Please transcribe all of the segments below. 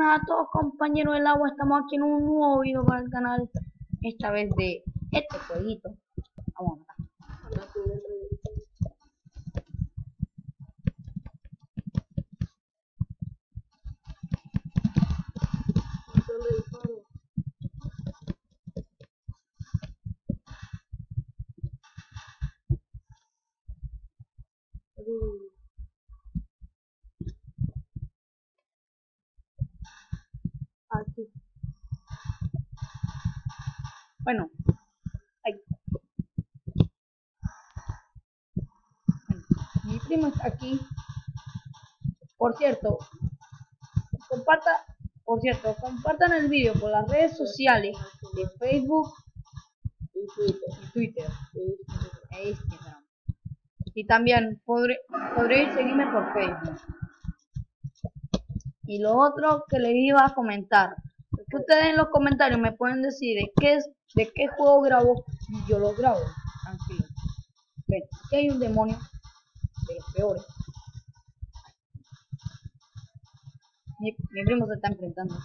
Hola a todos compañeros del agua, estamos aquí en un nuevo video para el canal, esta vez de este jueguito. Vamos a matar. Aquí. Bueno. Bueno, mi primo está aquí. Por cierto, comparta, por cierto, compartan el video por las redes sociales de Facebook Y Twitter. y Twitter e Instagram. Y también podré, podréis seguirme por Facebook. Y lo otro que les iba a comentar, que ustedes en los comentarios me pueden decir de qué es, de qué juego grabo y yo lo grabo. Tranquilo. Ven, aquí hay un demonio de los peores. Mi, mi primo se está enfrentando. Ya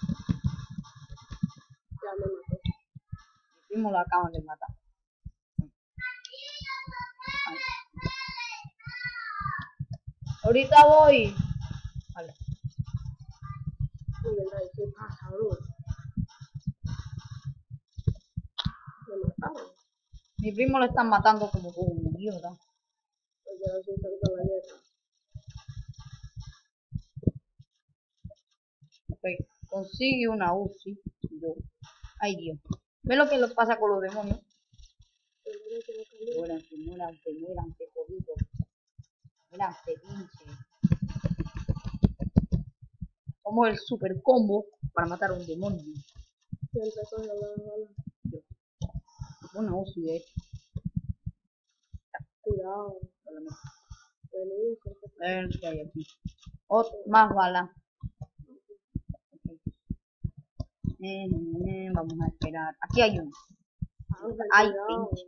me mató. Mi primo lo acaban de matar. Ay. Ahorita voy. Vale. ¿qué pasa, bro? Me mataron. Mi primo lo están matando como un idiota. Ok, consigue una UCI. Yo. Ay Dios. ¿Ves lo que le pasa con los demonios? Muéranse, muéranse, muéranse, jodidos. Muéranse, pinche. Como el super combo para matar a un demonio. Siempre coge la bala. Una UCI de hecho. Cuidado. A ver qué hay aquí. Ot más bala. Ok. Eh, eh, vamos a esperar. Aquí hay uno. Ángel, Ay, pinche.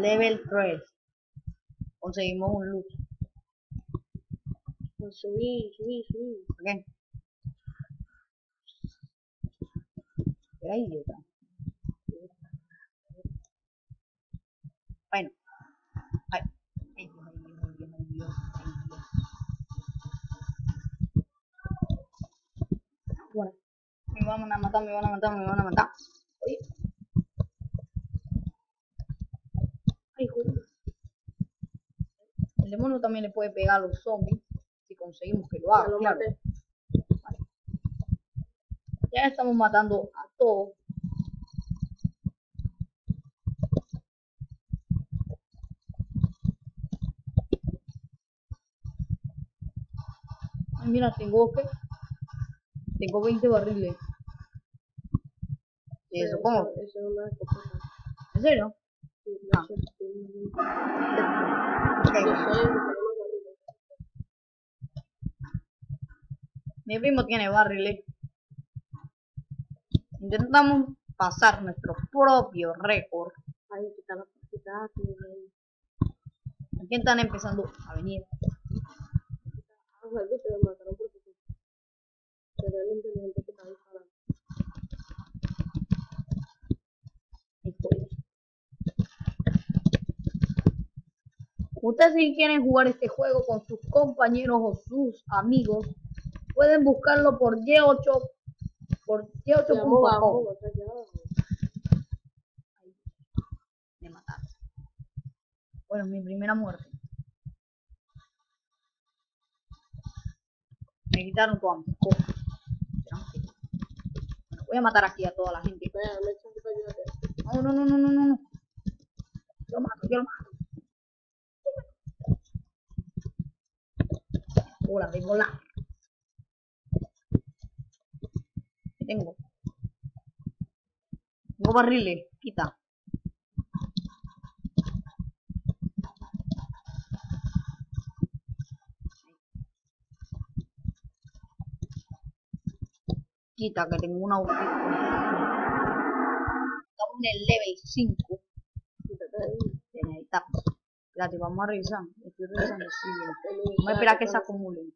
Level 3. Conseguimos un loot. Pues subí, subí, subí. ¿Ok? Era idiota. A matar, me van a matar, me van a matar. Oye. Ay, joder. El demonio también le puede pegar a los zombies si conseguimos que lo haga, lo claro. Ya estamos matando a todos. Ay, mira, tengo que. Tengo 20 barriles. Sí, Pero supongo. Eso eso es una escopeta. ¿En serio? Sí, Ah. no sé, sí. Ok. Yo soy el que no lo digo. Mi primo tiene barriles. Intentamos pasar nuestro propio récord. Aquí están empezando a venir. Me. Pero el inteligente que está disparando. Estoy. Ustedes si quieren jugar este juego con sus compañeros o sus amigos, pueden buscarlo por Y8 por Ya, vamos, Y8.com. vamos, o sea, ya. Me mataron. Bueno, mi primera muerte. Me quitaron cosas. Tranquilo. Bueno, voy a matar aquí a toda la gente. No, no, no, no, no, no. Yo lo mato, yo lo mato. Hola, de volar. ¿Qué tengo? Tengo barriles, quita. Quita, que tengo una. Estamos en el level 5. Quítate ahí. de necesitamos. Espérate, vamos a revisar. Vamos a esperar a que se acumulen.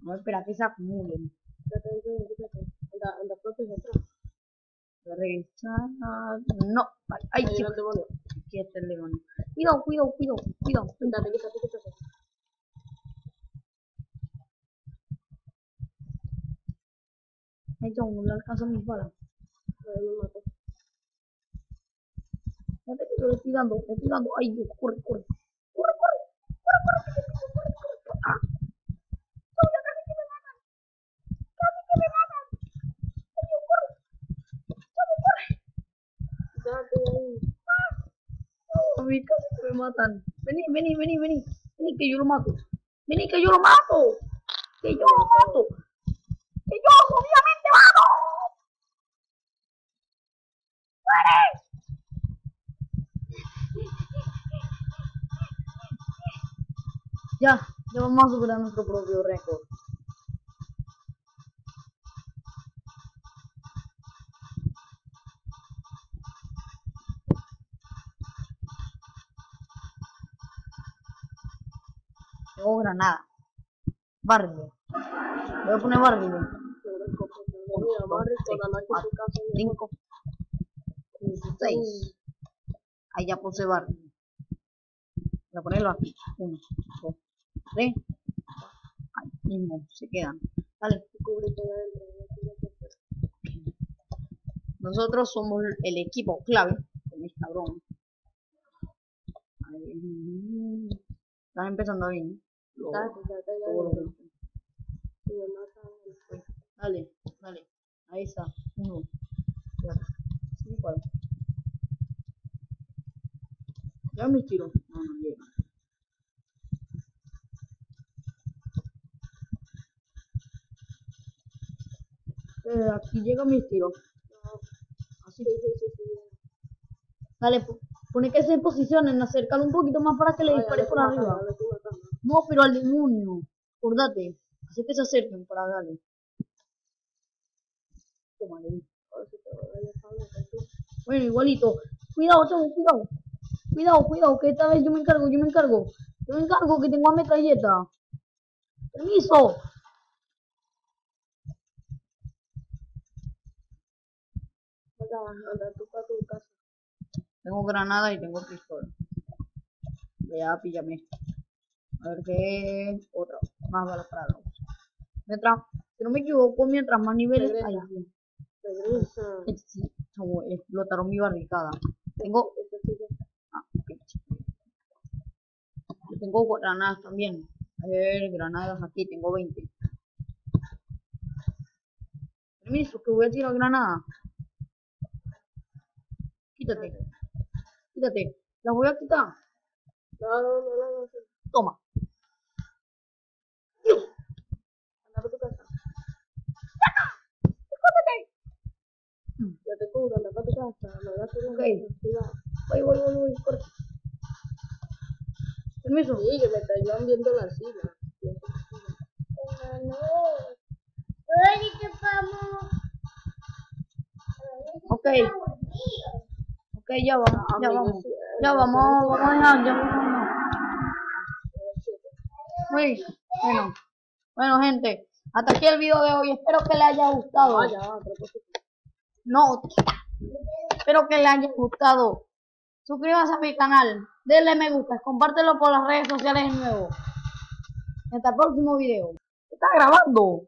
Vamos a esperar a que se acumulen. Voy a. No, vale. Ay, sí. Aquí está el demonio. Cuidado, cuidado, cuidado, cuidado. Cuídate, quítate, quítate. Ay, yo no le alcanzo mis balas. No, me mato. Fíjate que yo le estoy dando, estoy dando. Ay, Dios, corre, corre. Corre, corre. Corre, corre, pico, corre, corre, corre. Ah. No, ya casi que me matan. Casi que me matan. Ay, Dios, corre. Corre. Quítate ahí. No, a mí casi que me matan. Vení, vení, vení, vení. Vení que yo lo mato. Vení que yo lo mato. Que yo lo mato. Que yo obviamente mato. ¡Muere! Ya, ya vamos a superar nuestro propio récord. Tengo granada. Barbie. Voy a poner Barbie. 5, 6. Ahí ya puse Barbie. Voy a ponerlo aquí. 1, 2, 3. Ahí mismo se quedan. De hacer. Nosotros somos el equipo clave. Con este cabrón. Están empezando bien. Lo- lo me. Dale, dale. Ahí está. Uno. Ya. Sí, ¿cuál? Ya mis tiros. No, no llega. Eh, aquí llega mis tiros. Así. Sí, sí, sí, sí. Dale, po- pone que se posicionen, acércalo un poquito más para que le dispare por arriba. No, pero al demonio. Acordate. Hace que se acerquen para darle. Bueno, igualito. Cuidado, chavo, cuidado. Cuidado, cuidado, que esta vez yo me encargo, yo me encargo. Yo me encargo que tengo a metralleta. Permiso. Acá, anda, tú para tu casa. Tengo granada y tengo pistola. Ya píllame esto. A ver qué otra. Más balas para la. Mientras, si no me equivoco, mientras más niveles. Regresa. Ay, Dios. Regresa. Sí, chavo, explotaron mi barricada. Tengo. Este Ah, ok. Yo tengo granadas también. A ver, granadas aquí, tengo 20. Permiso, que voy a tirar granada. Quítate. Quítate. Las voy a quitar. No, no, no, no, no. Toma. Anda para tu casa. Escóndete. Mm, Ya te cubro, anda para tu casa. No Ok. Voy, voy, voy, voy. Corre. Permiso. Sí, que me están viendo la silla. No, vamos. Ok. Ok, ya vamos, ya vamos. Ya vamos, vamos a dejar, ya vamos. Bueno. Bueno, gente, hasta aquí el video de hoy. Espero que les haya gustado. Ah, ya, a propósito. No, espero que les haya gustado. Suscríbanse a mi canal, denle me gusta, compártelo por las redes sociales de nuevo. Hasta el próximo video. Está grabando.